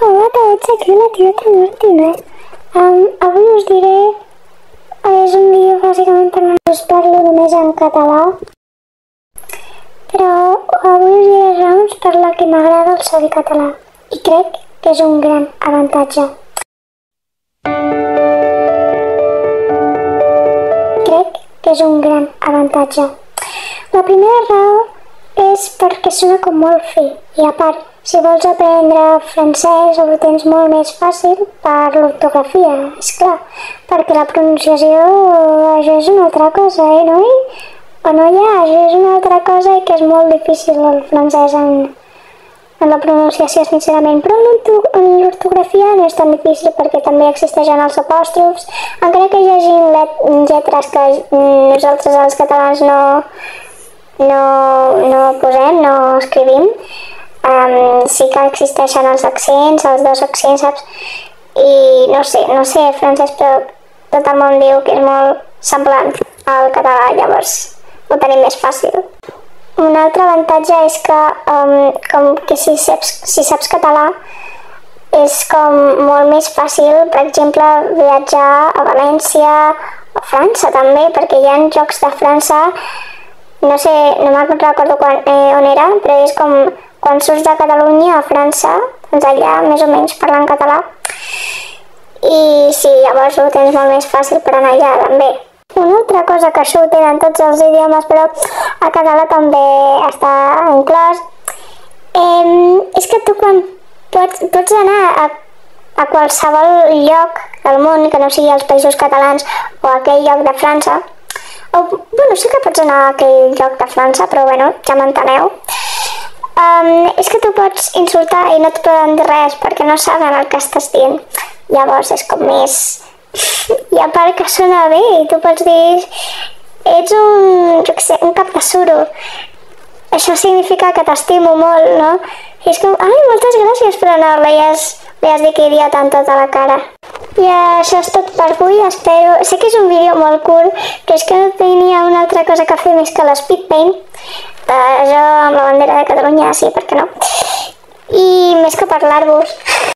Hola a tots, aquí la tieta Martina. Um, avui us diré... És un vídeo bàsicament per us parlo només en català. Però avui us diré raons per la que m'agrada el so català. I crec que és un gran avantatge. Crec que és un gran avantatge. La primera raó és perquè sona com molt fi i a part, si vols aprendre francès ho tens molt més fàcil per l'ortografia, és clar, perquè la pronunciació això és una altra cosa, eh, noi? O no ja, això és una altra cosa i que és molt difícil el francès en, en la pronunciació, sincerament, però en l'ortografia no és tan difícil perquè també existeixen els apòstrofs, encara que hi hagi let lletres que nosaltres els catalans no, no, no posem, no escrivim. Um, sí que existeixen els accents, els dos accents, saps? I no sé, no sé francès, però tot el món diu que és molt semblant al català, llavors ho tenim més fàcil. Un altre avantatge és que, um, com que si saps, si saps català, és com molt més fàcil, per exemple, viatjar a València, a França també, perquè hi ha jocs de França no sé, no me'n recordo quan, eh, on era, però és com quan surts de Catalunya a França, doncs allà més o menys parlant català. I sí, llavors ho tens molt més fàcil per anar allà també. Una altra cosa que això ho tenen tots els idiomes, però el català també està inclòs, eh, és que tu quan pots, pots anar a, a qualsevol lloc del món que no sigui els països catalans o aquell lloc de França, o, bueno, sí que pots anar a aquell lloc de França, però bueno, ja m'enteneu. Um, és que tu pots insultar i no et poden dir res perquè no saben el que estàs dient. Llavors és com més... I a part que sona bé i tu pots dir... Ets un, jo sé, un cap de suro. Això significa que t'estimo molt, no? I és com, ai, moltes gràcies, però no, li has dit que idiota en tota la cara. I això és tot per avui, espero... Sé que és un vídeo molt curt, però és que no tenia una altra cosa que fer més que l'speed paint. Uh, jo amb la bandera de Catalunya, sí, per què no? I més que parlar-vos.